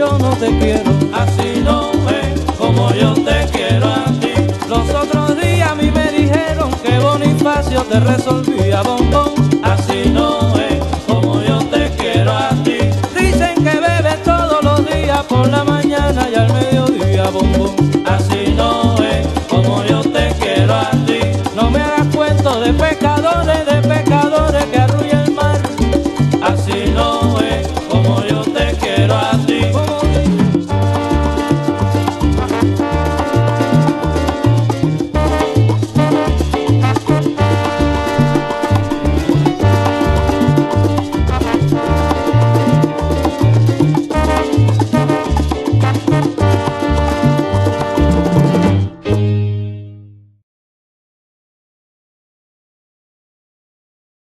yo no te quiero, así no es como yo te quiero a ti. Los otros días a mí me dijeron que Bonifacio te resolvía bombón, así no es como yo te quiero a ti. Dicen que bebes todos los días por la mañana y al mediodía bombón, así no.